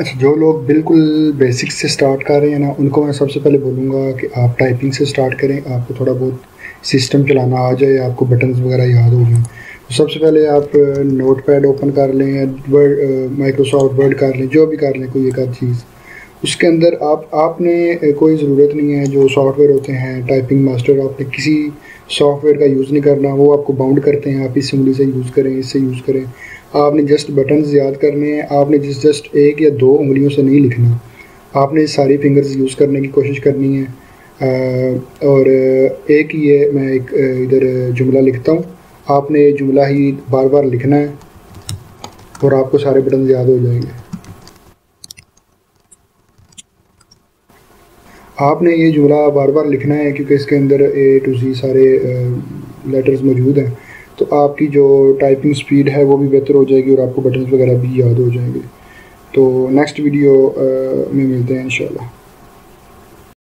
अच्छा जो लोग बिल्कुल बेसिक से स्टार्ट कर रहे हैं ना, उनको मैं सबसे पहले बोलूँगा कि आप टाइपिंग से स्टार्ट करें, आपको थोड़ा बहुत सिस्टम चलाना आ जाए, आपको बटन्स वगैरह याद हो जाए। तो सबसे पहले आप नोट पैड ओपन कर लें वर्ड माइक्रोसॉफ्ट वर्ड कर लें, जो भी कर लें, कोई एक आध चीज़। उसके अंदर आप, आपने कोई ज़रूरत नहीं है, जो सॉफ्टवेयर होते हैं टाइपिंग मास्टर आपने किसी सॉफ्टवेयर का यूज़ नहीं करना, वो आपको बाउंड करते हैं, आप इस उंगली से यूज़ करें, इससे यूज़ करें। आपने जस्ट बटन याद करने हैं, आपने जिस जस्ट एक या दो उंगलियों से नहीं लिखना। आपने सारी फिंगर्स यूज़ करने की कोशिश करनी है। और एक ये मैं एक इधर जुमला लिखता हूँ। आपने जुमला ही बार बार लिखना है और आपको सारे बटन याद हो जाएँगे। आपने ये जुमला बार बार लिखना है क्योंकि इसके अंदर ए टू सी सारे लेटर्स मौजूद हैं। तो आपकी जो टाइपिंग स्पीड है वो भी बेहतर हो जाएगी और आपको बटन वगैरह भी याद हो जाएँगे। तो नेक्स्ट वीडियो में मिलते हैं, इंशाल्लाह।